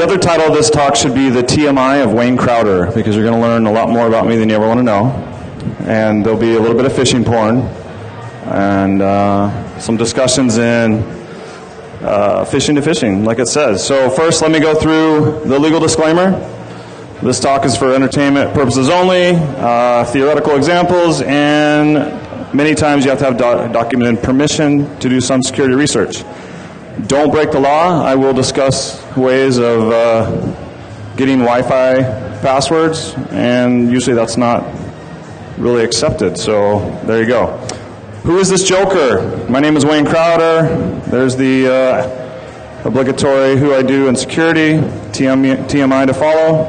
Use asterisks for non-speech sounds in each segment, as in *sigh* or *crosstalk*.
the other title of this talk should be the TMI of Wayne Crowder, because you're going to learn a lot more about me than you ever want to know. And there'll be a little bit of fishing porn and uh, some discussions in uh, fishing to fishing, like it says. So, first, let me go through the legal disclaimer. This talk is for entertainment purposes only, uh, theoretical examples, and many times you have to have do- documented permission to do some security research. Don't break the law. I will discuss ways of uh, getting Wi Fi passwords, and usually that's not really accepted. So there you go. Who is this joker? My name is Wayne Crowder. There's the uh, obligatory who I do in security, TM, TMI to follow.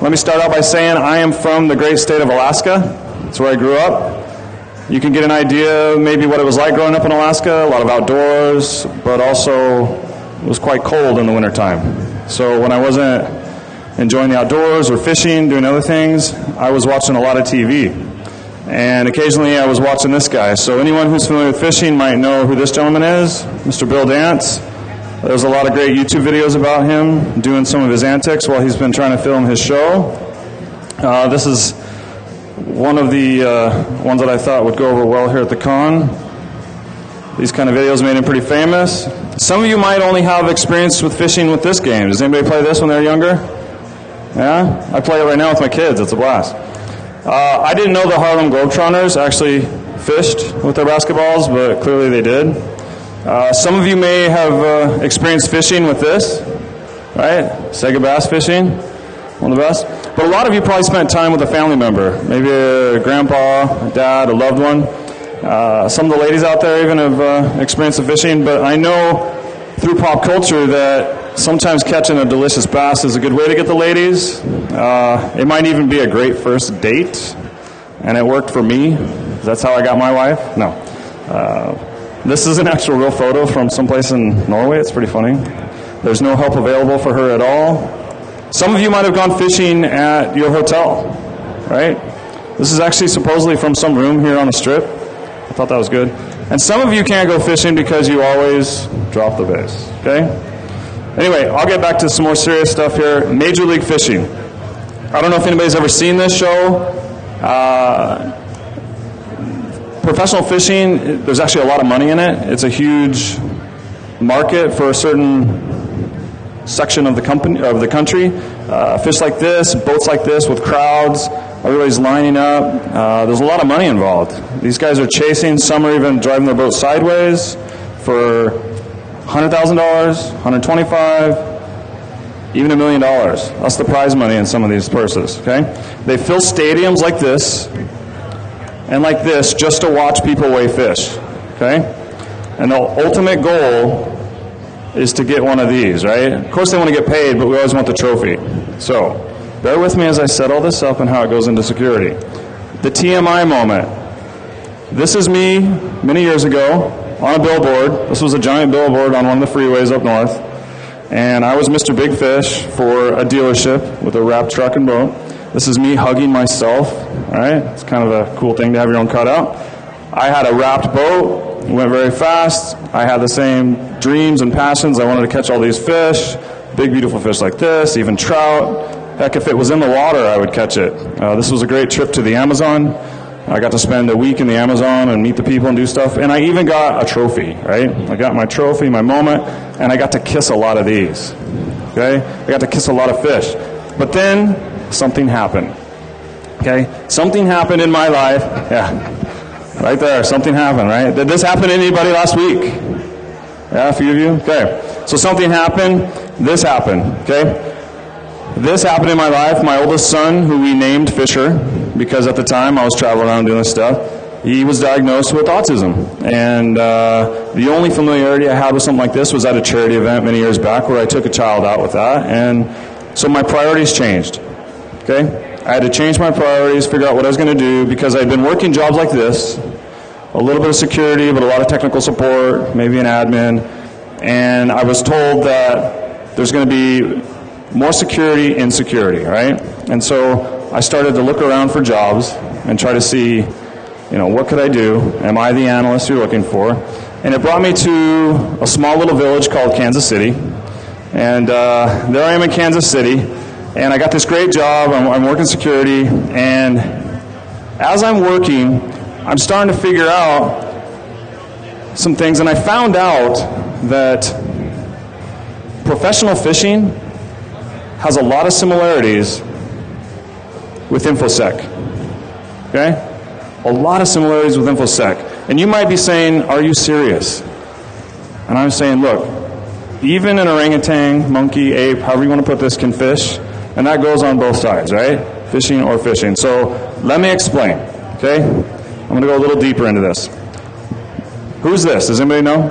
Let me start out by saying I am from the great state of Alaska. That's where I grew up. You can get an idea maybe what it was like growing up in Alaska, a lot of outdoors, but also it was quite cold in the wintertime. So when I wasn't enjoying the outdoors or fishing, doing other things, I was watching a lot of TV. And occasionally I was watching this guy. So anyone who's familiar with fishing might know who this gentleman is, Mr. Bill Dance. There's a lot of great YouTube videos about him doing some of his antics while he's been trying to film his show. Uh, this is one of the uh, ones that I thought would go over well here at the con. These kind of videos made him pretty famous. Some of you might only have experience with fishing with this game. Does anybody play this when they're younger? Yeah? I play it right now with my kids. It's a blast. Uh, I didn't know the Harlem Globetrotters actually fished with their basketballs, but clearly they did. Uh, some of you may have uh, experienced fishing with this, right? Sega bass fishing, one of the best. But a lot of you probably spent time with a family member, maybe a grandpa, a dad, a loved one. Uh, some of the ladies out there even have uh, experienced the fishing, but I know through pop culture that sometimes catching a delicious bass is a good way to get the ladies. Uh, it might even be a great first date, and it worked for me. That's how I got my wife. No. Uh, this is an actual real photo from someplace in Norway. It's pretty funny. There's no help available for her at all. Some of you might have gone fishing at your hotel, right? This is actually supposedly from some room here on the strip. I thought that was good. And some of you can't go fishing because you always drop the bass, okay? Anyway, I'll get back to some more serious stuff here. Major League Fishing. I don't know if anybody's ever seen this show. Uh, professional fishing, there's actually a lot of money in it. It's a huge market for a certain section of the company of the country. Uh, fish like this, boats like this, with crowds, everybody's lining up. Uh, there's a lot of money involved. These guys are chasing. Some are even driving their boat sideways for hundred thousand dollars, 125, even a million dollars. That's the prize money in some of these purses. Okay, they fill stadiums like this and like this just to watch people weigh fish. Okay, and the ultimate goal is to get one of these, right? Of course, they want to get paid, but we always want the trophy. So, bear with me as I set all this up and how it goes into security. The TMI moment. This is me many years ago on a billboard. This was a giant billboard on one of the freeways up north. And I was Mr. Big Fish for a dealership with a wrapped truck and boat. This is me hugging myself, all right? It's kind of a cool thing to have your own cutout. I had a wrapped boat went very fast. I had the same dreams and passions. I wanted to catch all these fish, big, beautiful fish like this, even trout. Heck, if it was in the water, I would catch it. Uh, this was a great trip to the Amazon. I got to spend a week in the Amazon and meet the people and do stuff. And I even got a trophy, right? I got my trophy, my moment, and I got to kiss a lot of these. Okay? I got to kiss a lot of fish. But then something happened. Okay? Something happened in my life. Yeah. Right there, something happened, right? Did this happen to anybody last week? Yeah, a few of you? Okay. So something happened. This happened, okay? This happened in my life. My oldest son, who we named Fisher, because at the time I was traveling around doing this stuff, he was diagnosed with autism. And uh, the only familiarity I had with something like this was at a charity event many years back where I took a child out with that. And so my priorities changed, okay? I had to change my priorities, figure out what I was going to do because I'd been working jobs like this, a little bit of security, but a lot of technical support, maybe an admin, and I was told that there's going to be more security in security, right? And so I started to look around for jobs and try to see, you know, what could I do? Am I the analyst you're looking for? And it brought me to a small little village called Kansas City. And uh, there I am in Kansas City, and I got this great job. I'm, I'm working security, and as I'm working, I'm starting to figure out some things, and I found out that professional fishing has a lot of similarities with InfoSec. Okay? A lot of similarities with InfoSec. And you might be saying, Are you serious? And I'm saying, Look, even an orangutan, monkey, ape, however you want to put this, can fish. And that goes on both sides, right? Fishing or fishing. So let me explain. Okay? I'm going to go a little deeper into this. Who's this? Does anybody know?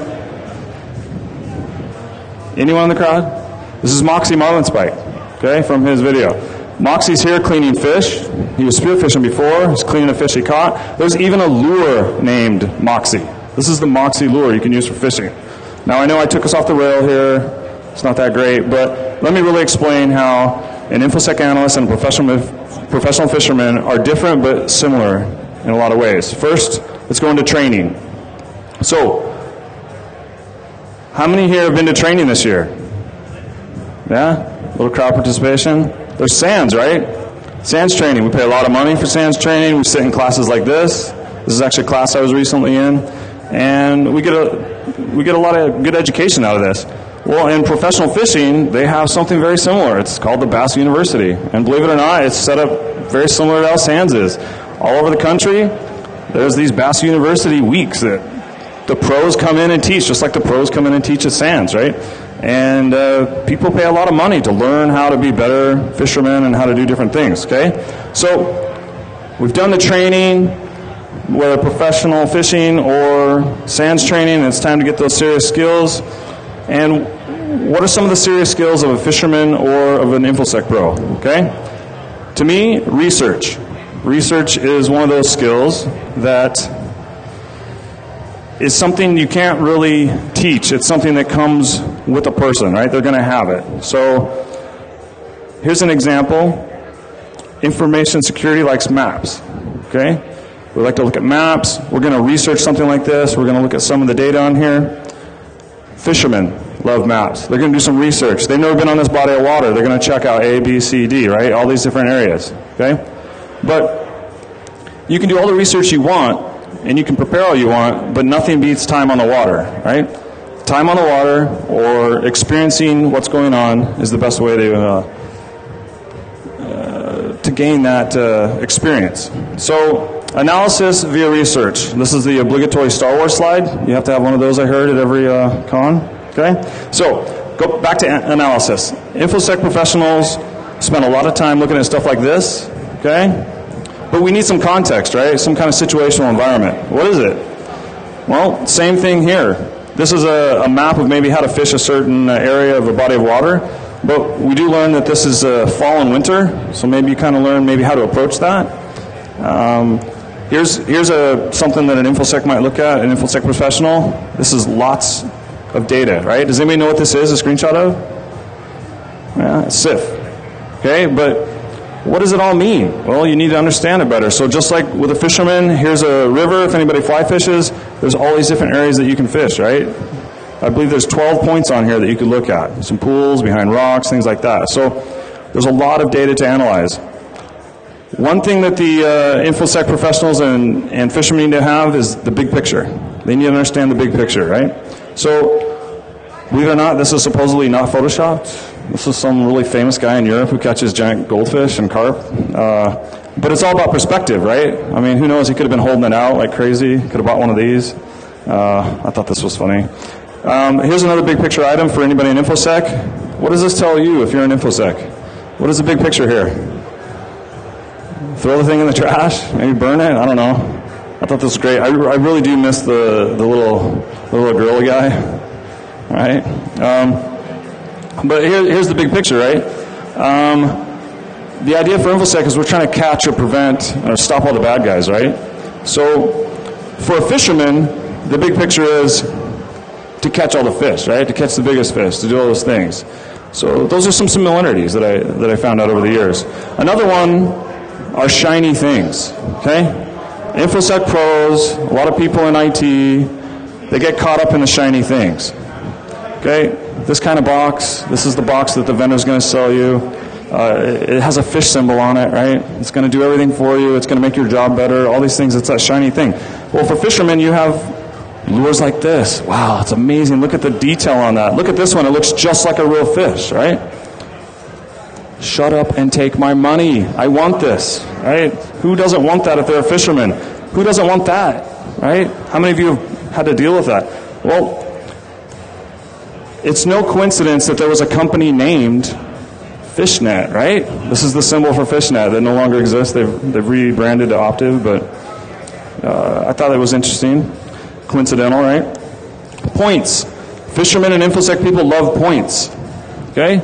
Anyone in the crowd? This is Moxie Marlinspike, okay, from his video. Moxie's here cleaning fish. He was spearfishing before. He's cleaning a fish he caught. There's even a lure named Moxie. This is the Moxie lure you can use for fishing. Now, I know I took us off the rail here. It's not that great, but let me really explain how an InfoSec analyst and a professional, professional fisherman are different but similar in a lot of ways. First, let's go into training. So, how many here have been to training this year? Yeah? Little crowd participation? There's SANS, right? SANS training. We pay a lot of money for SANS training. We sit in classes like this. This is actually a class I was recently in. And we get a, we get a lot of good education out of this. Well, in professional fishing, they have something very similar. It's called the Bass University. And believe it or not, it's set up very similar to how SANS is. All over the country, there's these Bass University weeks that the pros come in and teach, just like the pros come in and teach at SANS, right? And uh, people pay a lot of money to learn how to be better fishermen and how to do different things, okay? So we've done the training, whether professional fishing or SANS training, it's time to get those serious skills. And what are some of the serious skills of a fisherman or of an InfoSec pro, okay? To me, research. Research is one of those skills that is something you can't really teach. It's something that comes with a person, right? They're going to have it. So here's an example. Information security likes maps. Okay? We like to look at maps. We're going to research something like this. We're going to look at some of the data on here. Fishermen love maps. They're going to do some research. They've never been on this body of water. They're going to check out A, B, C, D, right? All these different areas. Okay? But you can do all the research you want, and you can prepare all you want, but nothing beats time on the water, right? Time on the water or experiencing what's going on is the best way to uh, uh, to gain that uh, experience. So, analysis via research. This is the obligatory Star Wars slide. You have to have one of those. I heard at every uh, con. Okay, so go back to a- analysis. InfoSec professionals spend a lot of time looking at stuff like this. Okay, but we need some context, right? Some kind of situational environment. What is it? Well, same thing here. This is a, a map of maybe how to fish a certain area of a body of water, but we do learn that this is a fall and winter, so maybe you kind of learn maybe how to approach that. Um, here's here's a something that an infosec might look at, an infosec professional. This is lots of data, right? Does anybody know what this is? A screenshot of? Yeah, it's SIF. Okay, but what does it all mean? Well, you need to understand it better. So just like with a fisherman, here's a river. If anybody fly fishes, there's all these different areas that you can fish, right? I believe there's 12 points on here that you could look at. Some pools, behind rocks, things like that. So there's a lot of data to analyze. One thing that the uh, InfoSec professionals and, and fishermen need to have is the big picture. They need to understand the big picture, right? So, believe it or not, this is supposedly not photoshopped. This is some really famous guy in Europe who catches giant goldfish and carp. Uh, but it's all about perspective, right? I mean, who knows? He could have been holding it out like crazy. Could have bought one of these. Uh, I thought this was funny. Um, here's another big picture item for anybody in InfoSec. What does this tell you if you're in InfoSec? What is the big picture here? Throw the thing in the trash? Maybe burn it? I don't know. I thought this was great. I, I really do miss the, the little the little gorilla guy. Right? Um, but here, here's the big picture, right? Um, the idea for InfoSec is we're trying to catch or prevent or stop all the bad guys, right? So for a fisherman, the big picture is to catch all the fish, right? To catch the biggest fish, to do all those things. So those are some similarities that I that I found out over the years. Another one are shiny things. Okay, InfoSec pros, a lot of people in IT, they get caught up in the shiny things. Okay, this kind of box. This is the box that the vendor's going to sell you. Uh, it has a fish symbol on it, right? It's going to do everything for you. It's going to make your job better. All these things. It's that shiny thing. Well, for fishermen, you have lures like this. Wow, it's amazing. Look at the detail on that. Look at this one. It looks just like a real fish, right? Shut up and take my money. I want this, right? Who doesn't want that if they're a fisherman? Who doesn't want that, right? How many of you have had to deal with that? Well, it's no coincidence that there was a company named Fishnet, right? This is the symbol for Fishnet that no longer exists. They've, they've rebranded to Optiv, but uh, I thought it was interesting. Coincidental, right? Points. Fishermen and InfoSec people love points. Okay?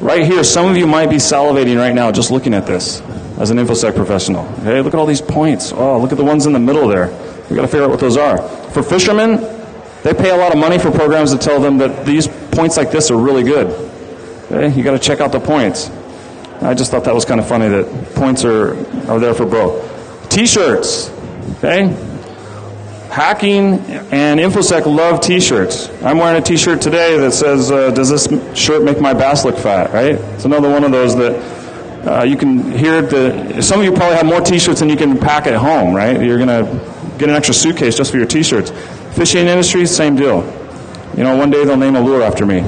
Right here, some of you might be salivating right now just looking at this as an InfoSec professional. Okay? Look at all these points. Oh, look at the ones in the middle there. We've got to figure out what those are. For fishermen, they pay a lot of money for programs that tell them that these points like this are really good. Okay? You got to check out the points. I just thought that was kind of funny that points are, are there for both. T-shirts. Okay? Hacking and InfoSec love T-shirts. I'm wearing a T-shirt today that says, uh, "Does this shirt make my bass look fat?" Right? It's another one of those that uh, you can hear. The some of you probably have more T-shirts than you can pack at home. Right? You're gonna get an extra suitcase just for your T-shirts. Fishing industry, same deal. You know, one day they'll name a lure after me.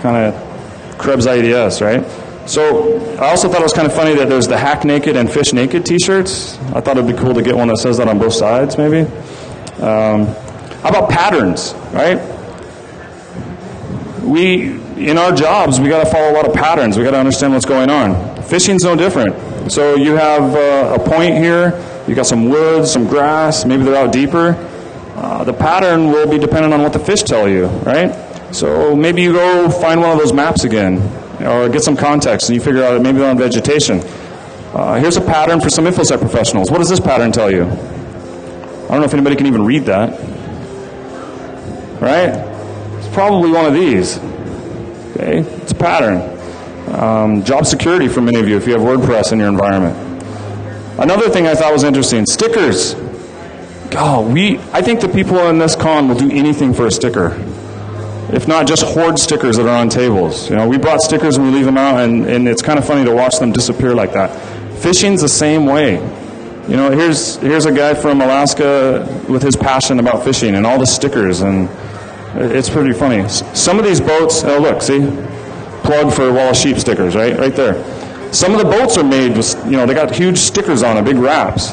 Kind of Krebs IDS, right? So I also thought it was kind of funny that there's the hack naked and fish naked T-shirts. I thought it'd be cool to get one that says that on both sides, maybe. Um, how about patterns, right? We in our jobs we got to follow a lot of patterns. We got to understand what's going on. Fishing's no different. So you have uh, a point here. You got some woods, some grass. Maybe they're out deeper. Uh, the pattern will be dependent on what the fish tell you, right? So maybe you go find one of those maps again, or get some context, and you figure out maybe they're on vegetation. Uh, here's a pattern for some InfoSec professionals. What does this pattern tell you? I don't know if anybody can even read that. Right? It's probably one of these. Okay? It's a pattern. Um, job security for many of you if you have WordPress in your environment. Another thing I thought was interesting stickers. Oh, we, I think the people in this con will do anything for a sticker. If not just hoard stickers that are on tables. You know, we brought stickers and we leave them out, and, and it's kind of funny to watch them disappear like that. Fishing's the same way. You know, here's here's a guy from Alaska with his passion about fishing and all the stickers, and it's pretty funny. Some of these boats, oh look, see, plug for Wallace Sheep stickers, right, right there. Some of the boats are made with, you know, they got huge stickers on it, big wraps.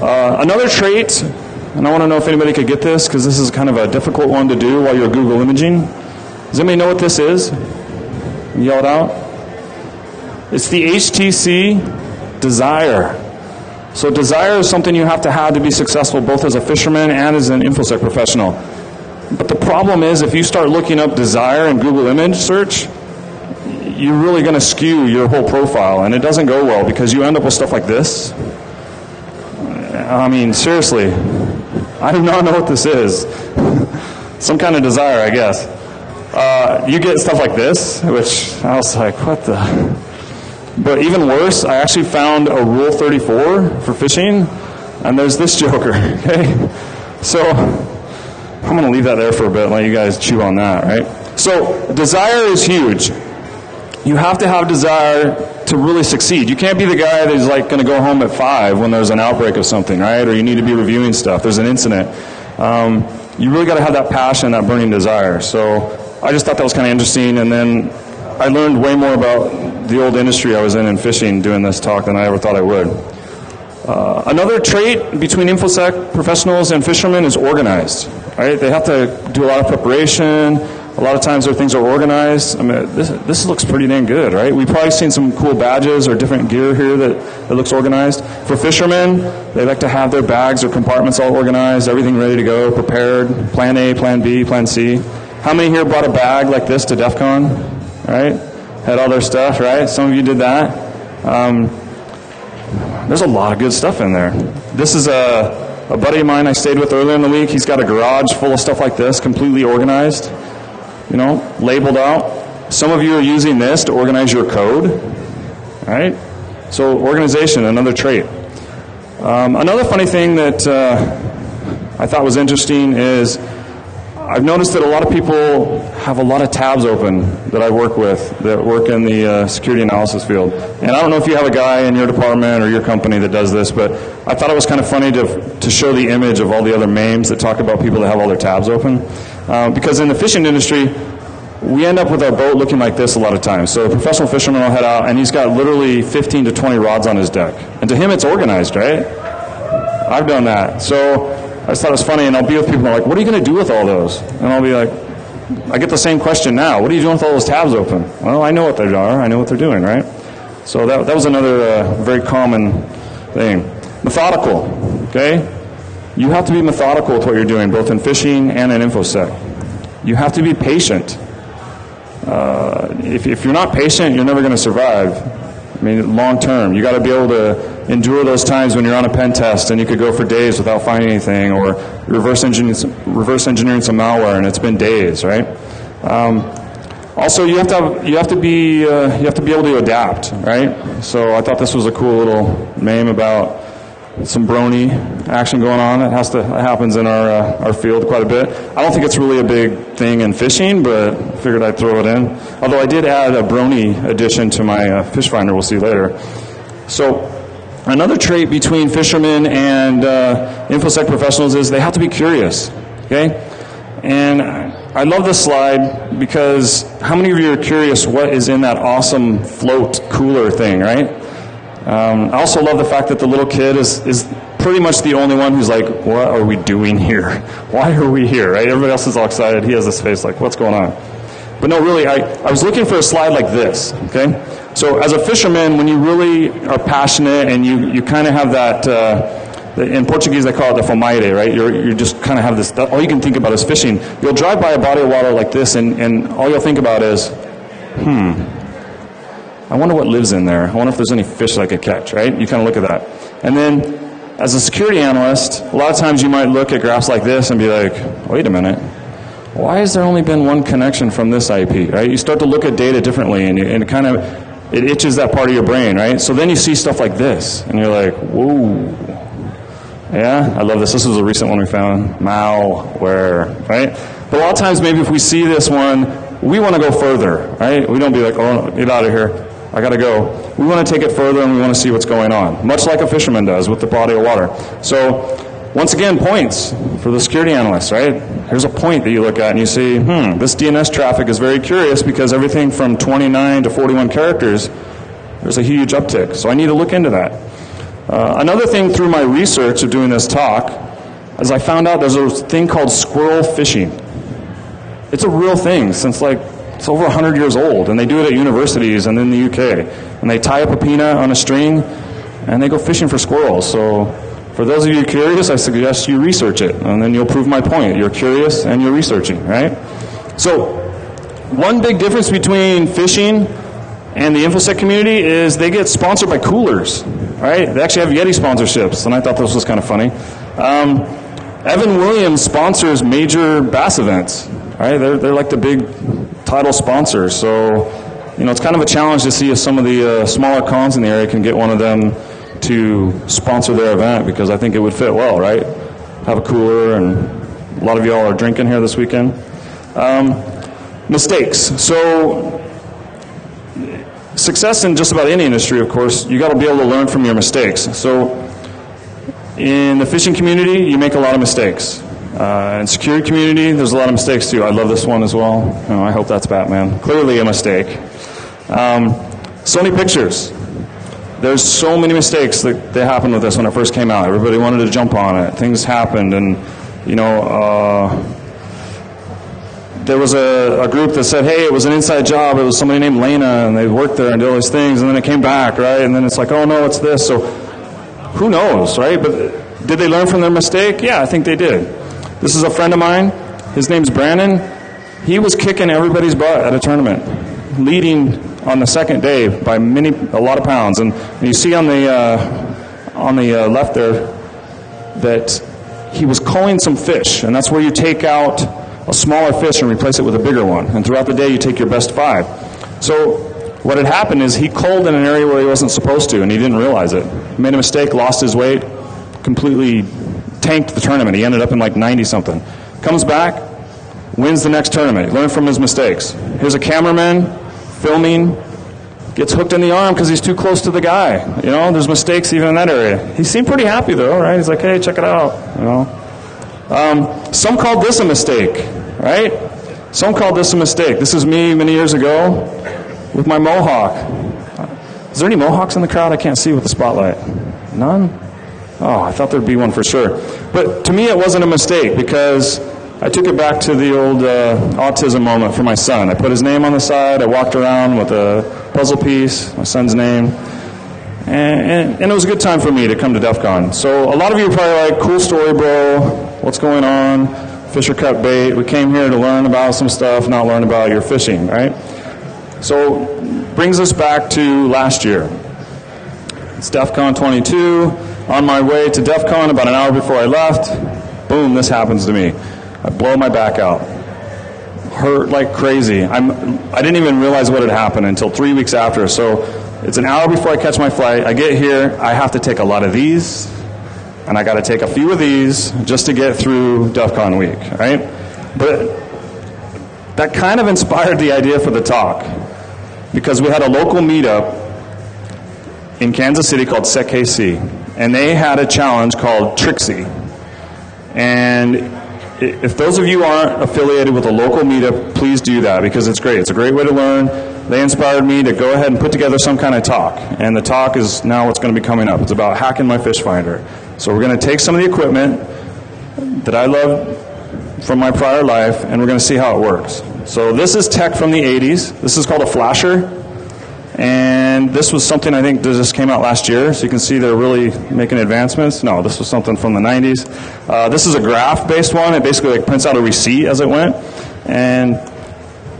Uh, another trait, and I want to know if anybody could get this because this is kind of a difficult one to do while you're Google imaging. Does anybody know what this is? Yell it out. It's the HTC Desire. So desire is something you have to have to be successful both as a fisherman and as an InfoSec professional. But the problem is if you start looking up desire in Google image search, you're really going to skew your whole profile and it doesn't go well because you end up with stuff like this. I mean, seriously, I do not know what this is. Some kind of desire, I guess. Uh, you get stuff like this, which I was like, what the? But even worse, I actually found a Rule 34 for fishing, and there's this *laughs* joker. Okay, so I'm going to leave that there for a bit, and let you guys chew on that, right? So desire is huge. You have to have desire to really succeed. You can't be the guy that's like going to go home at five when there's an outbreak of something, right? Or you need to be reviewing stuff. There's an incident. Um, you really got to have that passion, that burning desire. So I just thought that was kind of interesting, and then I learned way more about the old industry I was in in fishing doing this talk than I ever thought I would. Uh, another trait between InfoSec professionals and fishermen is organized. Right? They have to do a lot of preparation. A lot of times their things are organized. I mean, this, this looks pretty dang good, right? We've probably seen some cool badges or different gear here that, that looks organized. For fishermen, they like to have their bags or compartments all organized, everything ready to go, prepared, plan A, plan B, plan C. How many here brought a bag like this to DEF CON? Right? Had all their stuff, right? Some of you did that. Um, there's a lot of good stuff in there. This is a, a buddy of mine I stayed with earlier in the week. He's got a garage full of stuff like this, completely organized you know, labeled out. Some of you are using this to organize your code, right? So organization, another trait. Um, another funny thing that uh, I thought was interesting is I've noticed that a lot of people have a lot of tabs open that I work with that work in the uh, security analysis field. And I don't know if you have a guy in your department or your company that does this, but I thought it was kind of funny to, to show the image of all the other memes that talk about people that have all their tabs open. Uh, because in the fishing industry, we end up with our boat looking like this a lot of times. So a professional fisherman will head out and he's got literally 15 to 20 rods on his deck. And to him, it's organized, right? I've done that. So I just thought it was funny, and I'll be with people like, what are you going to do with all those? And I'll be like, I get the same question now. What are you doing with all those tabs open? Well, I know what they are. I know what they're doing, right? So that, that was another uh, very common thing. Methodical, okay? You have to be methodical with what you're doing, both in fishing and in InfoSec. You have to be patient. Uh, if, if you're not patient, you're never going to survive. I mean, long term. You got to be able to endure those times when you're on a pen test and you could go for days without finding anything, or reverse engineering, reverse engineering some malware and it's been days, right? Um, also, you have to have, you have to be uh, you have to be able to adapt, right? So I thought this was a cool little meme about some brony action going on. It has to it happens in our uh, our field quite a bit. I don't think it's really a big thing in fishing, but I figured I'd throw it in. Although I did add a brony addition to my uh, fish finder. We'll see later. So Another trait between fishermen and uh, InfoSec professionals is they have to be curious. Okay? And I love this slide because how many of you are curious what is in that awesome float cooler thing, right? Um, I also love the fact that the little kid is, is pretty much the only one who's like, what are we doing here? *laughs* Why are we here, right? Everybody else is all excited. He has this face like, what's going on? But no, really, I, I was looking for a slide like this, okay? So as a fisherman, when you really are passionate and you, you kind of have that, uh, in Portuguese they call it the fomaire, right? You're, you just kind of have this, all you can think about is fishing. You'll drive by a body of water like this and, and all you'll think about is, hmm, I wonder what lives in there. I wonder if there's any fish that I could catch, right? You kind of look at that. And then as a security analyst, a lot of times you might look at graphs like this and be like, wait a minute, why has there only been one connection from this IP, right? You start to look at data differently and, you, and kind of it itches that part of your brain, right? So then you see stuff like this, and you're like, whoa. Yeah, I love this. This was a recent one we found. Malware, right? But a lot of times, maybe if we see this one, we want to go further, right? We don't be like, oh, get out of here. I got to go. We want to take it further and we want to see what's going on, much like a fisherman does with the body of water. So once again, points for the security analyst, right? Here's a point that you look at and you see, hmm, this DNS traffic is very curious because everything from 29 to 41 characters, there's a huge uptick. So I need to look into that. Uh, another thing through my research of doing this talk is I found out there's a thing called squirrel fishing. It's a real thing since like it's over 100 years old, and they do it at universities and in the UK. And they tie up a peanut on a string and they go fishing for squirrels. So for those of you curious, I suggest you research it, and then you'll prove my point. You're curious and you're researching, right? So, one big difference between fishing and the InfoSec community is they get sponsored by coolers, right? They actually have Yeti sponsorships, and I thought this was kind of funny. Um, Evan Williams sponsors major bass events, right? They're, they're like the big title sponsors. So, you know, it's kind of a challenge to see if some of the uh, smaller cons in the area can get one of them to sponsor their event because I think it would fit well, right? Have a cooler, and a lot of y'all are drinking here this weekend. Um, mistakes. So, success in just about any industry, of course, you got to be able to learn from your mistakes. So, in the fishing community, you make a lot of mistakes. Uh, in security community, there's a lot of mistakes too. I love this one as well. Oh, I hope that's Batman. Clearly a mistake. Um, Sony Pictures there's so many mistakes that, that happened with this when it first came out. Everybody wanted to jump on it. Things happened, and you know, uh, there was a, a, group that said, "Hey, it was an inside job. It was somebody named Lena, and they worked there and did all these things." And then it came back, right? And then it's like, "Oh no, it's this." So who knows, right? But did they learn from their mistake? Yeah, I think they did. This is a friend of mine. His name's Brandon. He was kicking everybody's butt at a tournament, leading on the second day by many a lot of pounds. And, and you see on the uh, on the uh, left there that he was culling some fish, and that's where you take out a smaller fish and replace it with a bigger one. And throughout the day, you take your best five. So what had happened is he culled in an area where he wasn't supposed to, and he didn't realize it. Made a mistake, lost his weight, completely tanked the tournament. He ended up in like 90 something. Comes back, wins the next tournament. Learn from his mistakes. Here's a cameraman filming, gets hooked in the arm because he's too close to the guy. You know, there's mistakes even in that area. He seemed pretty happy though, right? He's like, hey, check it out. You know. Um, some called this a mistake, right? Some called this a mistake. This is me many years ago with my mohawk. Is there any mohawks in the crowd? I can't see with the spotlight. None? Oh, I thought there'd be one for sure. But to me, it wasn't a mistake because I took it back to the old uh, autism moment for my son. I put his name on the side. I walked around with a puzzle piece, my son's name. And, and, and, it was a good time for me to come to DEF CON. So a lot of you are probably like, cool story, bro. What's going on? Fisher cut bait. We came here to learn about some stuff, not learn about your fishing, right? So brings us back to last year. It's DEF CON 22. On my way to DEF CON, about an hour before I left, boom, this happens to me. I blow my back out. Hurt like crazy. I'm, I didn't even realize what had happened until three weeks after. So it's an hour before I catch my flight. I get here, I have to take a lot of these, and I got to take a few of these just to get through DEF CON week, right? But that kind of inspired the idea for the talk because we had a local meetup in Kansas City called SecKC, and they had a challenge called Trixie. And if those of you aren't affiliated with a local meetup, please do that because it's great. It's a great way to learn. They inspired me to go ahead and put together some kind of talk. And the talk is now what's going to be coming up. It's about hacking my fish finder. So we're going to take some of the equipment that I love from my prior life and we're going to see how it works. So this is tech from the 80s. This is called a flasher. And this was something I think just came out last year, so you can see they're really making advancements. No, this was something from the 90s. Uh, this is a graph-based one. It basically like prints out a receipt as it went, and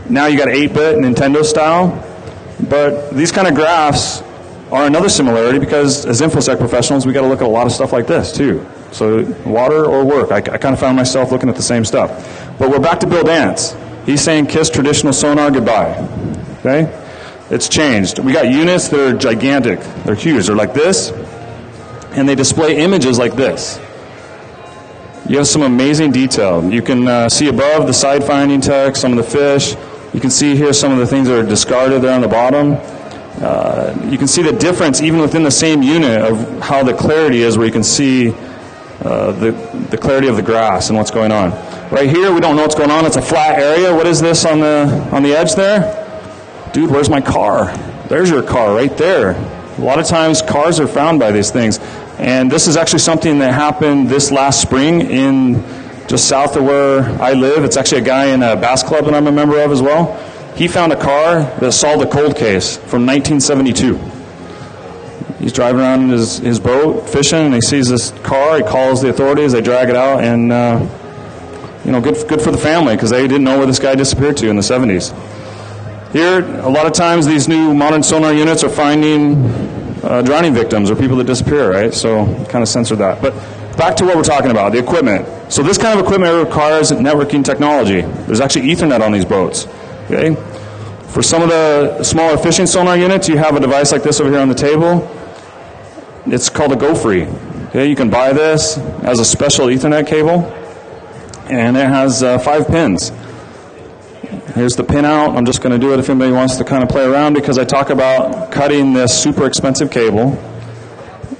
now you got 8-bit Nintendo style. But these kind of graphs are another similarity because as infosec professionals, we got to look at a lot of stuff like this too. So water or work, I, I kind of found myself looking at the same stuff. But we're back to Bill Dance. He's saying kiss traditional sonar goodbye. Okay? It's changed. We got units that are gigantic. They're huge. They're like this, and they display images like this. You have some amazing detail. You can uh, see above the side finding text, some of the fish. You can see here some of the things that are discarded there on the bottom. Uh, you can see the difference even within the same unit of how the clarity is, where you can see uh, the, the clarity of the grass and what's going on. Right here, we don't know what's going on. It's a flat area. What is this on the on the edge there? Dude, where's my car? There's your car right there. A lot of times cars are found by these things. And this is actually something that happened this last spring in just south of where I live. It's actually a guy in a bass club that I'm a member of as well. He found a car that solved a cold case from 1972. He's driving around in his, his boat fishing, and he sees this car. He calls the authorities. They drag it out, and uh, you know, good good for the family because they didn't know where this guy disappeared to in the 70s. Here, a lot of times these new modern sonar units are finding uh, drowning victims or people that disappear, right? So kind of censor that. But back to what we're talking about, the equipment. So this kind of equipment requires networking technology. There's actually Ethernet on these boats. Okay? For some of the smaller fishing sonar units, you have a device like this over here on the table. It's called a GoFree. Okay, you can buy this as a special Ethernet cable, and it has uh, five pins. Here's the pinout. I'm just going to do it if anybody wants to kind of play around because I talk about cutting this super expensive cable.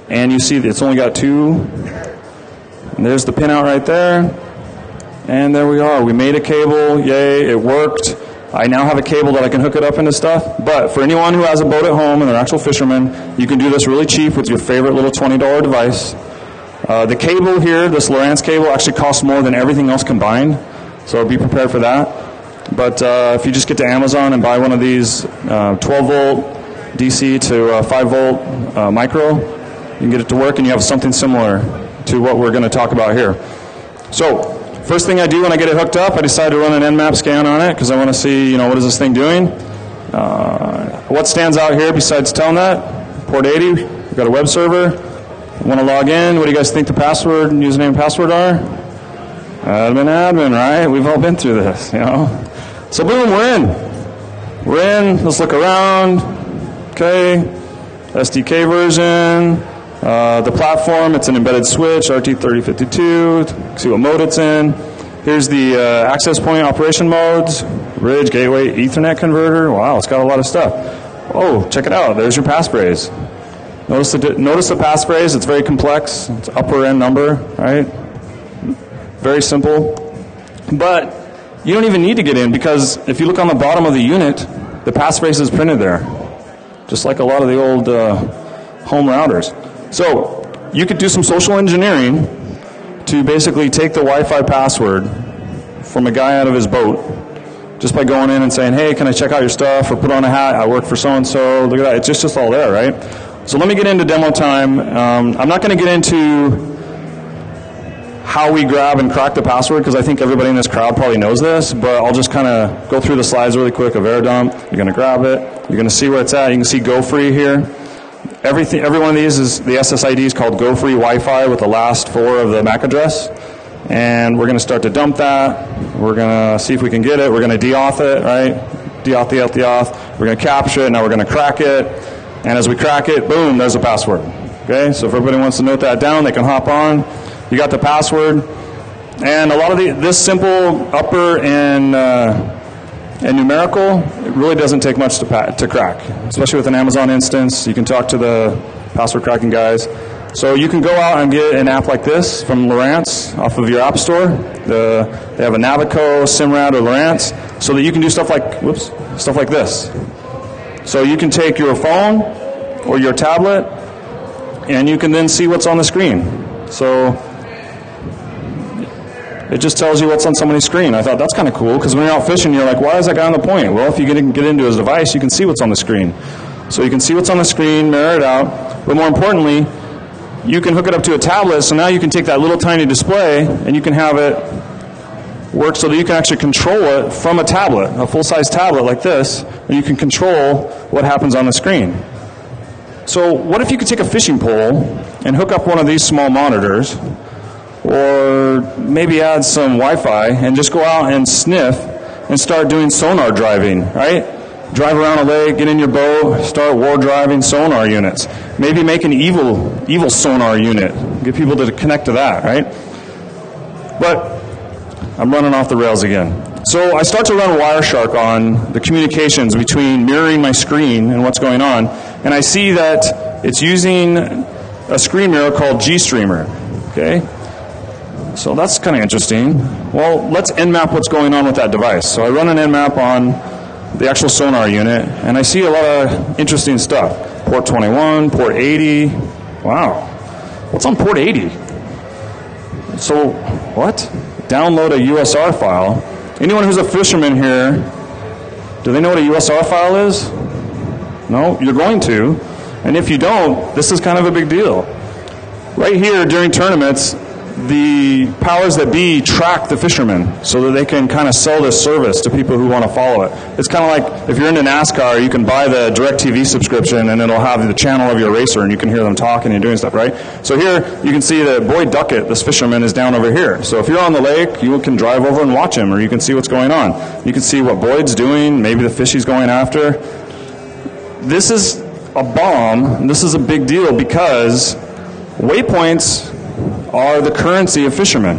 And you see it's only got two. And there's the pinout right there. And there we are. We made a cable. Yay, it worked. I now have a cable that I can hook it up into stuff. But for anyone who has a boat at home and they're actual fishermen, you can do this really cheap with your favorite little $20 device. Uh, the cable here, this Lowrance cable, actually costs more than everything else combined. So be prepared for that. But uh, if you just get to Amazon and buy one of these uh, 12 volt DC to uh, 5 volt uh, micro, you can get it to work and you have something similar to what we're going to talk about here. So, first thing I do when I get it hooked up, I decide to run an Nmap scan on it because I want to see, you know, what is this thing doing? Uh, what stands out here besides Telnet? Port 80, we've got a web server. Want to log in? What do you guys think the password, username, and password are? Admin, admin, right? We've all been through this, you know. So boom, we're in. We're in. Let's look around. Okay. SDK version. Uh, the platform, it's an embedded switch, RT3052. See what mode it's in. Here's the uh, access point operation modes, bridge, gateway, Ethernet converter. Wow, it's got a lot of stuff. Oh, check it out. There's your passphrase. Notice the, notice the passphrase. It's very complex. It's upper end number, right? Very simple. But you don't even need to get in because if you look on the bottom of the unit, the passphrase is printed there, just like a lot of the old uh, home routers. So you could do some social engineering to basically take the Wi-Fi password from a guy out of his boat just by going in and saying, "Hey, can I check out your stuff?" or "Put on a hat. I work for so and so." Look at that. It's just just all there, right? So let me get into demo time. Um, I'm not going to get into how we grab and crack the password because I think everybody in this crowd probably knows this, but I'll just kind of go through the slides really quick of AirDump. You're going to grab it. You're going to see where it's at. You can see GoFree here. Everything, every one of these is the SSID is called GoFree Wi-Fi with the last four of the MAC address, and we're going to start to dump that. We're going to see if we can get it. We're going to deauth it, right? Deauth, deauth, deauth. We're going to capture it. Now we're going to crack it, and as we crack it, boom, there's a password. Okay, so if everybody wants to note that down, they can hop on. You got the password, and a lot of the this simple upper and uh, and numerical, it really doesn't take much to, to crack, especially with an Amazon instance. You can talk to the password cracking guys. So you can go out and get an app like this from Lowrance off of your app store. The, they have a Navico, Simrad, or Lowrance, so that you can do stuff like whoops, stuff like this. So you can take your phone or your tablet, and you can then see what's on the screen. So it just tells you what's on somebody's screen. I thought that's kind of cool because when you're out fishing, you're like, why is that guy on the point? Well, if you get, get into his device, you can see what's on the screen. So you can see what's on the screen, mirror it out, but more importantly, you can hook it up to a tablet, so now you can take that little tiny display and you can have it work so that you can actually control it from a tablet, a full size tablet like this, and you can control what happens on the screen. So, what if you could take a fishing pole and hook up one of these small monitors? Or maybe add some Wi-Fi and just go out and sniff and start doing sonar driving, right? Drive around a lake, get in your boat, start war driving sonar units. Maybe make an evil, evil sonar unit. Get people to connect to that, right? But I'm running off the rails again. So I start to run Wireshark on the communications between mirroring my screen and what's going on, and I see that it's using a screen mirror called GStreamer. Okay, so that's kind of interesting. Well, let's nmap what's going on with that device. So I run an nmap on the actual sonar unit, and I see a lot of interesting stuff. Port 21, port 80. Wow. What's on port 80? So, what? Download a USR file. Anyone who's a fisherman here, do they know what a USR file is? No? You're going to. And if you don't, this is kind of a big deal. Right here during tournaments, the powers that be track the fishermen so that they can kind of sell this service to people who want to follow it. It's kind of like if you're into NASCAR, you can buy the DirecTV subscription and it'll have the channel of your racer and you can hear them talking and doing stuff, right? So here you can see that Boyd Duckett, this fisherman, is down over here. So if you're on the lake, you can drive over and watch him or you can see what's going on. You can see what Boyd's doing, maybe the fish he's going after. This is a bomb, this is a big deal because waypoints are the currency of fishermen.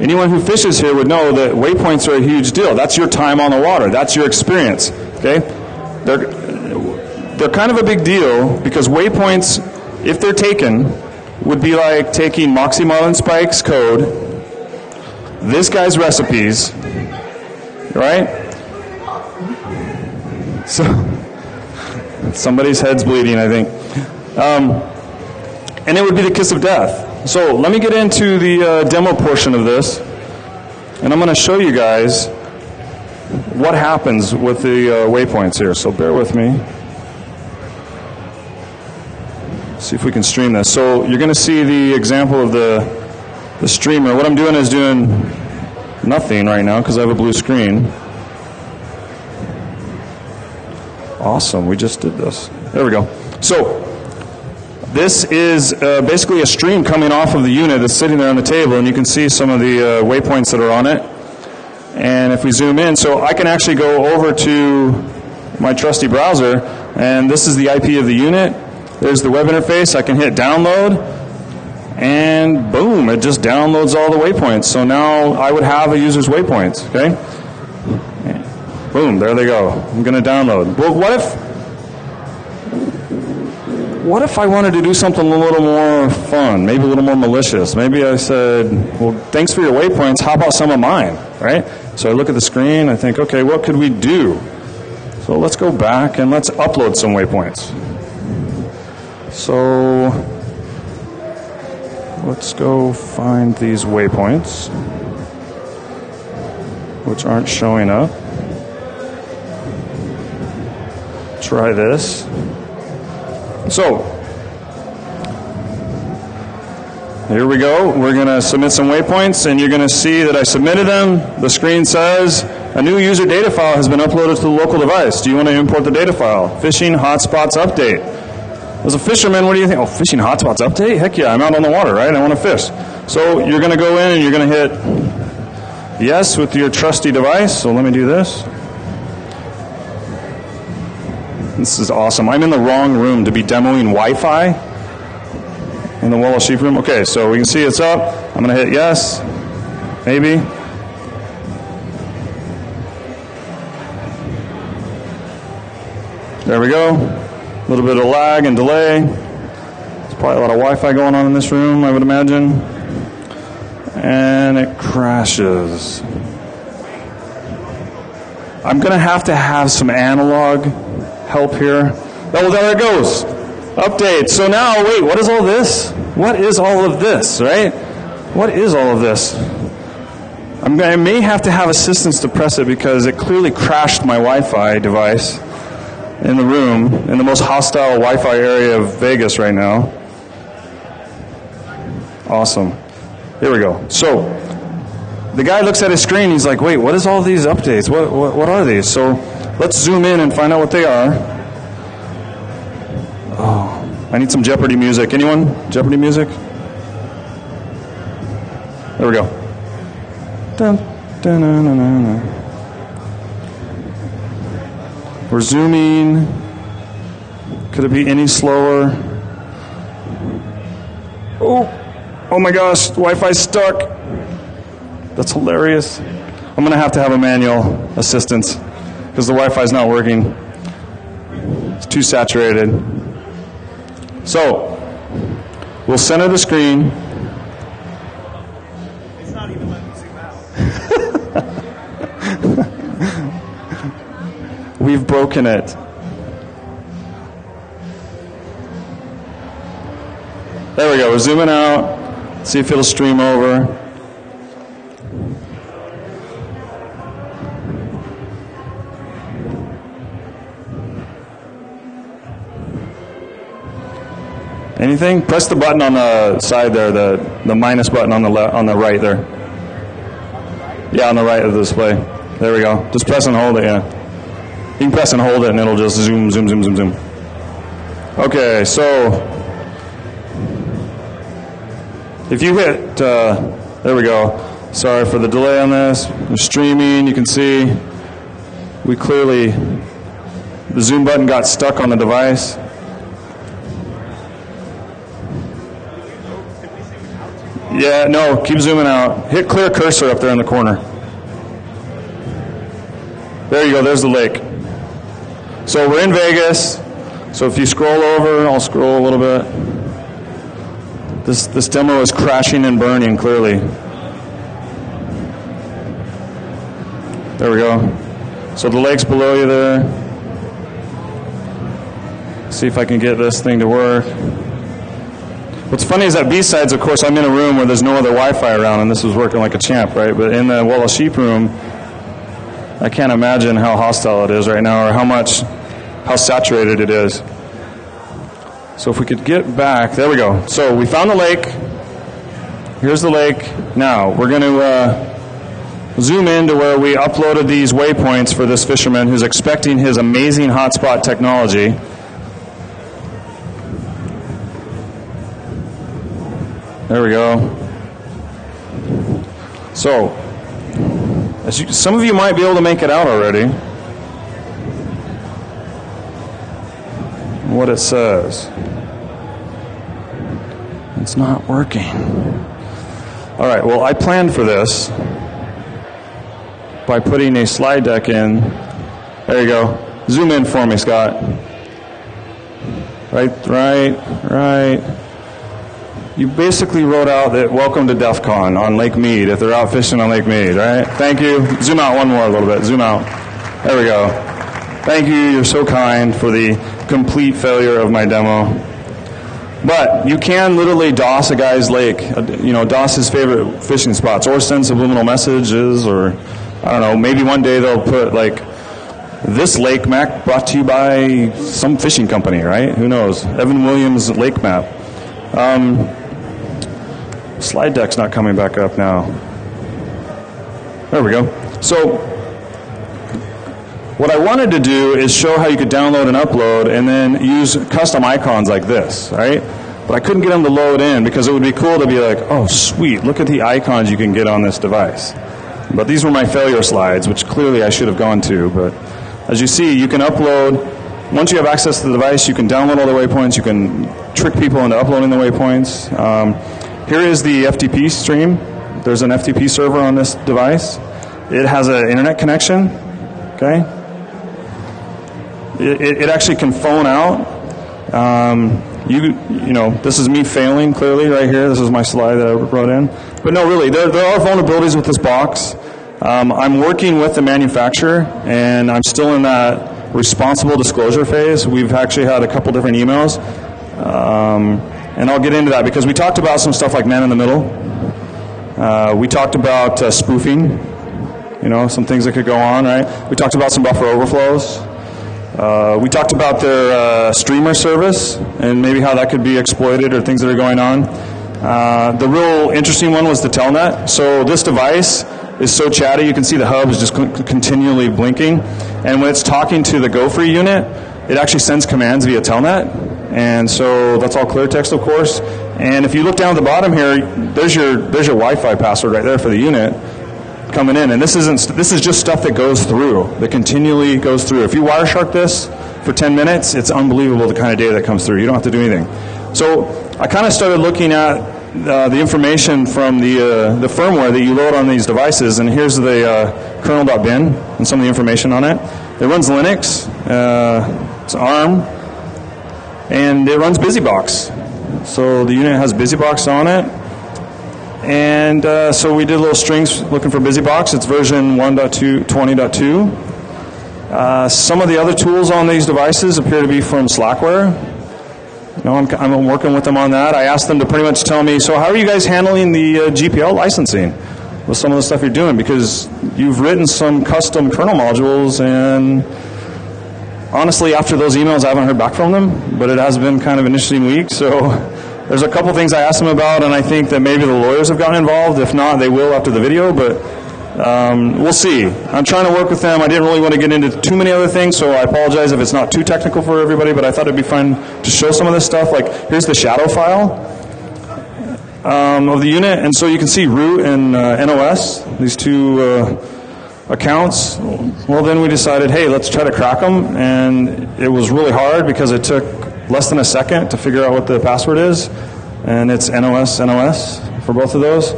Anyone who fishes here would know that waypoints are a huge deal. That's your time on the water. That's your experience. Okay? They're, they're kind of a big deal because waypoints, if they're taken, would be like taking Moxie Marlin Spike's code, this guy's recipes, right? So, *laughs* somebody's head's bleeding, I think. Um, and it would be the kiss of death. So let me get into the uh, demo portion of this, and I'm going to show you guys what happens with the uh, waypoints here. So bear with me. See if we can stream this. So you're going to see the example of the the streamer. What I'm doing is doing nothing right now because I have a blue screen. Awesome, we just did this. There we go. So this is uh, basically a stream coming off of the unit that's sitting there on the table, and you can see some of the uh, waypoints that are on it. And if we zoom in, so I can actually go over to my trusty browser, and this is the IP of the unit. There's the web interface. I can hit download, and boom, it just downloads all the waypoints. So now I would have a user's waypoints, okay? Boom, there they go. I'm going to download. Well, what if what if I wanted to do something a little more fun, maybe a little more malicious? Maybe I said, well, thanks for your waypoints. How about some of mine, right? So I look at the screen, I think, okay, what could we do? So let's go back and let's upload some waypoints. So let's go find these waypoints, which aren't showing up. Try this. So, here we go. We're going to submit some waypoints, and you're going to see that I submitted them. The screen says a new user data file has been uploaded to the local device. Do you want to import the data file? Fishing hotspots update. As a fisherman, what do you think? Oh, fishing hotspots update? Heck yeah, I'm out on the water, right? I want to fish. So you're going to go in and you're going to hit yes with your trusty device. So let me do this. This is awesome. I'm in the wrong room to be demoing Wi Fi in the Wall Sheep room. Okay, so we can see it's up. I'm going to hit yes, maybe. There we go. A little bit of lag and delay. There's probably a lot of Wi Fi going on in this room, I would imagine. And it crashes. I'm going to have to have some analog help here. Oh, there it goes. Update. So now, wait, what is all this? What is all of this, right? What is all of this? I'm, I may have to have assistance to press it because it clearly crashed my Wi Fi device in the room, in the most hostile Wi Fi area of Vegas right now. Awesome. Here we go. So, the guy looks at his screen, he's like, wait, what is all these updates? What, what, what are these? So, Let's zoom in and find out what they are. Oh, I need some Jeopardy music. Anyone? Jeopardy music? There we go. Dun, dun, dun, dun, We're zooming. Could it be any slower? Oh, oh my gosh, Wi Fi stuck. That's hilarious. I'm going to have to have a manual assistance because the Wi-Fi is not working. It's too saturated. So, we'll center the screen. It's not even letting me zoom out. We've broken it. There we go. We're zooming out. See if it'll stream over. Anything? Press the button on the side there, the, the minus button on the le- on the right there. Yeah, on the right of the display. There we go. Just press and hold it. Yeah, you can press and hold it, and it'll just zoom, zoom, zoom, zoom, zoom. Okay, so if you hit, uh, there we go. Sorry for the delay on this. We're streaming. You can see we clearly the zoom button got stuck on the device. Yeah, no, keep zooming out. Hit clear cursor up there in the corner. There you go, there's the lake. So we're in Vegas. So if you scroll over, I'll scroll a little bit. This, this demo is crashing and burning clearly. There we go. So the lake's below you there. See if I can get this thing to work. What's funny is that BSides, of course, I'm in a room where there's no other Wi-Fi around, and this was working like a champ, right? But in the Wall of Sheep room, I can't imagine how hostile it is right now, or how much, how saturated it is. So if we could get back, there we go. So we found the lake. Here's the lake. Now we're going to uh, zoom in to where we uploaded these waypoints for this fisherman who's expecting his amazing hotspot technology. There we go. So, as you, some of you might be able to make it out already. What it says. It's not working. All right, well, I planned for this by putting a slide deck in. There you go. Zoom in for me, Scott. Right, right, right. You basically wrote out that welcome to DEF CON on Lake Mead if they're out fishing on Lake Mead, right? Thank you. Zoom out one more a little bit. Zoom out. There we go. Thank you. You're so kind for the complete failure of my demo. But you can literally DOS a guy's lake, uh, you know, DOS his favorite fishing spots, or send subliminal messages, or I don't know, maybe one day they'll put like this lake map brought to you by some fishing company, right? Who knows? Evan Williams lake map. Um, slide deck's not coming back up now. There we go. So, what I wanted to do is show how you could download and upload and then use custom icons like this, right? But I couldn't get them to load in because it would be cool to be like, oh, sweet, look at the icons you can get on this device. But these were my failure slides, which clearly I should have gone to. But as you see, you can upload. Once you have access to the device, you can download all the waypoints. You can trick people into uploading the waypoints. Um, here is the FTP stream. There's an FTP server on this device. It has an internet connection. Okay. It, it, it actually can phone out. Um, you you know this is me failing clearly right here. This is my slide that I wrote in. But no, really, there there are vulnerabilities with this box. Um, I'm working with the manufacturer, and I'm still in that responsible disclosure phase. We've actually had a couple different emails, um, and I'll get into that because we talked about some stuff like man in the middle. Uh, we talked about uh, spoofing, you know, some things that could go on, right? We talked about some buffer overflows. Uh, we talked about their uh, streamer service and maybe how that could be exploited or things that are going on. Uh, the real interesting one was the telnet. So this device is so chatty, you can see the hub is just continually blinking. And when it's talking to the GoFree unit, it actually sends commands via telnet. And so that's all clear text, of course. And if you look down at the bottom here, there's your there's your Wi-Fi password right there for the unit coming in. And this isn't this is just stuff that goes through, that continually goes through. If you Wireshark this for 10 minutes, it's unbelievable the kind of data that comes through. You don't have to do anything. So I kind of started looking at uh, the information from the, uh, the firmware that you load on these devices, and here's the uh, kernel.bin and some of the information on it. It runs Linux, uh, it's ARM, and it runs BusyBox. So the unit has BusyBox on it, and uh, so we did a little strings looking for BusyBox. It's version 1.2, 20.2. Uh, some of the other tools on these devices appear to be from Slackware. You know, I'm, I'm, working with them on that. I asked them to pretty much tell me, so how are you guys handling the uh, GPL licensing with some of the stuff you're doing? Because you've written some custom kernel modules, and honestly, after those emails, I haven't heard back from them, but it has been kind of an interesting week. So there's a couple things I asked them about, and I think that maybe the lawyers have gotten involved. If not, they will after the video, but um, we'll see. I'm trying to work with them. I didn't really want to get into too many other things, so I apologize if it's not too technical for everybody, but I thought it'd be fun to show some of this stuff. Like, here's the shadow file um, of the unit, and so you can see root and uh, NOS, these two uh, accounts. Well, then we decided, hey, let's try to crack them, and it was really hard because it took less than a second to figure out what the password is, and it's NOS, NOS for both of those.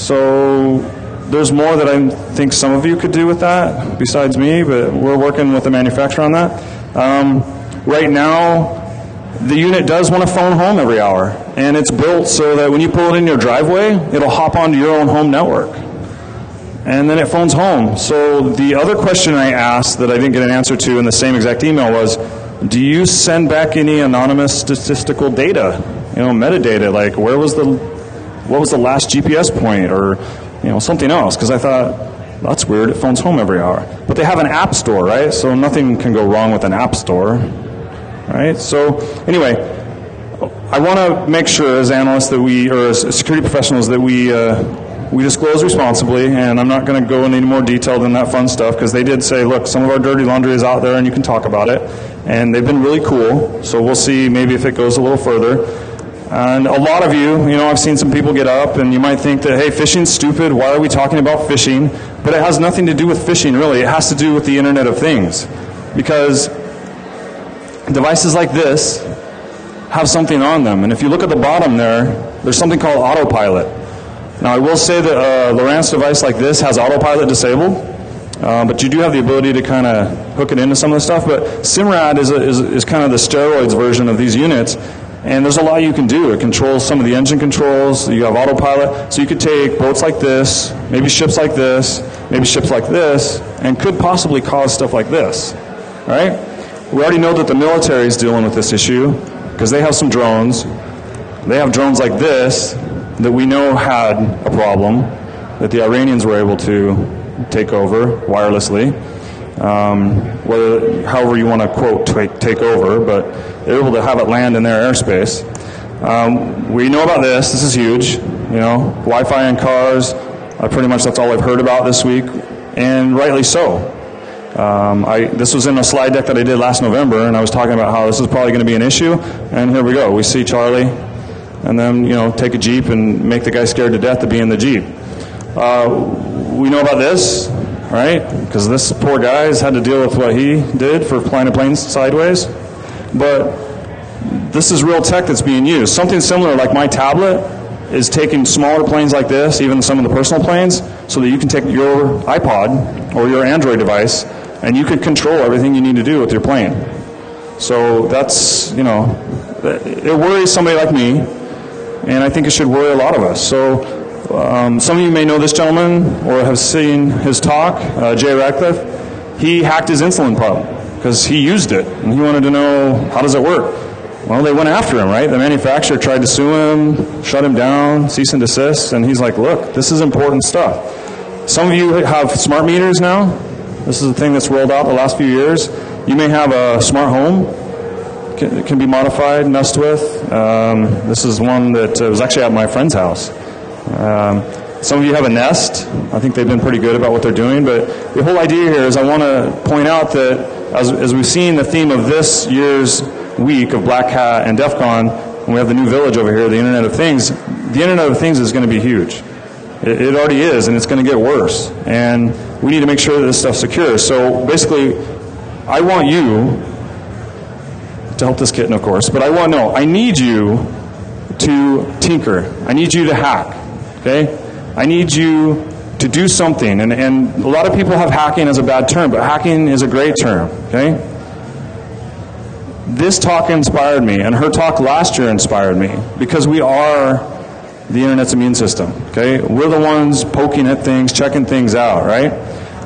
So there's more that I think some of you could do with that besides me, but we're working with the manufacturer on that. Um, right now, the unit does want to phone home every hour, and it's built so that when you pull it in your driveway, it'll hop onto your own home network. And then it phones home. So the other question I asked that I didn't get an answer to in the same exact email was, do you send back any anonymous statistical data, you know, metadata, like where was the, what was the last GPS point, or you know, something else because I thought that's weird. It phones home every hour, but they have an app store, right? So nothing can go wrong with an app store, right? So anyway, I want to make sure as analysts that we or as security professionals that we. Uh, we disclose responsibly, and I'm not going to go into any more detail than that fun stuff because they did say, look, some of our dirty laundry is out there and you can talk about it. And they've been really cool, so we'll see maybe if it goes a little further. And a lot of you, you know, I've seen some people get up and you might think that, hey, fishing's stupid. Why are we talking about fishing? But it has nothing to do with fishing, really. It has to do with the Internet of Things. Because devices like this have something on them. And if you look at the bottom there, there's something called autopilot. Now, I will say that a Lowrance device like this has autopilot disabled, uh, but you do have the ability to kind of hook it into some of the stuff. But Simrad is, a, is, is kind of the steroids version of these units, and there's a lot you can do. It controls some of the engine controls. You have autopilot. So you could take boats like this, maybe ships like this, maybe ships like this, and could possibly cause stuff like this. Right? We already know that the military is dealing with this issue because they have some drones. They have drones like this that we know had a problem that the Iranians were able to take over wirelessly. Um, whether, however you want to quote take, take over, but they're able to have it land in their airspace. Um, we know about this. This is huge. You know, Wi-Fi in cars. Uh, pretty much that's all I've heard about this week, and rightly so. Um, I, this was in a slide deck that I did last November, and I was talking about how this is probably going to be an issue. And here we go. We see Charlie, and then you know take a jeep and make the guy scared to death to be in the jeep. Uh, we know about this, right? Because this poor guy has had to deal with what he did for flying a plane sideways. But this is real tech that's being used. Something similar, like my tablet, is taking smaller planes like this, even some of the personal planes, so that you can take your iPod or your Android device and you can control everything you need to do with your plane. So that's, you know, it worries somebody like me, and I think it should worry a lot of us. So um, some of you may know this gentleman or have seen his talk, uh, Jay Radcliffe. He hacked his insulin pump because he used it, and he wanted to know how does it work. Well, they went after him, right? The manufacturer tried to sue him, shut him down, cease and desist, and he's like, look, this is important stuff. Some of you have smart meters now. This is a thing that's rolled out the last few years. You may have a smart home. It can be modified, messed with. Um, this is one that uh, was actually at my friend's house. Um, some of you have a Nest. I think they've been pretty good about what they're doing. But the whole idea here is I want to point out that as, as we've seen the theme of this year's week of Black Hat and DEF CON, and we have the new village over here, the Internet of Things, the Internet of Things is going to be huge. It, it already is, and it's going to get worse. And we need to make sure that this stuff's secure. So basically, I want you to help this kitten, of course, but I want no, I need you to tinker. I need you to hack. Okay? I need you to do something. And, and a lot of people have hacking as a bad term, but hacking is a great term. Okay? This talk inspired me, and her talk last year inspired me because we are the internet's immune system. Okay? We're the ones poking at things, checking things out, right?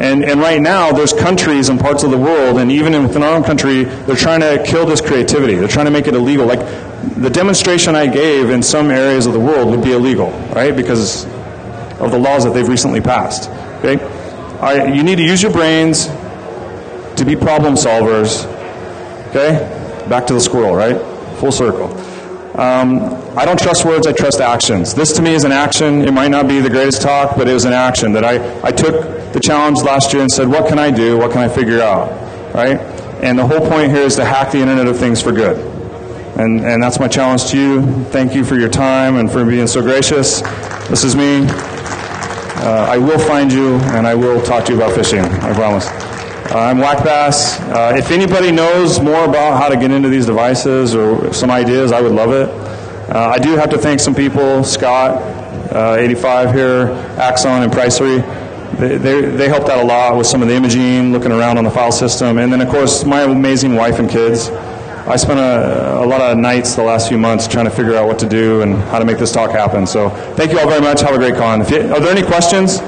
And, and right now, there's countries and parts of the world, and even within our own country, they're trying to kill this creativity. They're trying to make it illegal. Like the demonstration I gave in some areas of the world would be illegal, right? Because of the laws that they've recently passed. Okay? You need to use your brains to be problem solvers. Okay? Back to the squirrel, right? Full circle. Um, I don't trust words, I trust actions. This to me is an action. It might not be the greatest talk, but it was an action that I, I took the challenge last year and said, what can I do? What can I figure out? Right? And the whole point here is to hack the Internet of Things for good. And, and that's my challenge to you. Thank you for your time and for being so gracious. This is me. Uh, I will find you and I will talk to you about fishing. I promise. Uh, I'm Whack Bass. Uh, if anybody knows more about how to get into these devices or some ideas, I would love it. Uh, I do have to thank some people, Scott, uh, 85 here, Axon, and Pricery. They, they, they, helped out a lot with some of the imaging, looking around on the file system, and then of course my amazing wife and kids. I spent a, a lot of nights the last few months trying to figure out what to do and how to make this talk happen. So thank you all very much. Have a great con. You, are there any questions?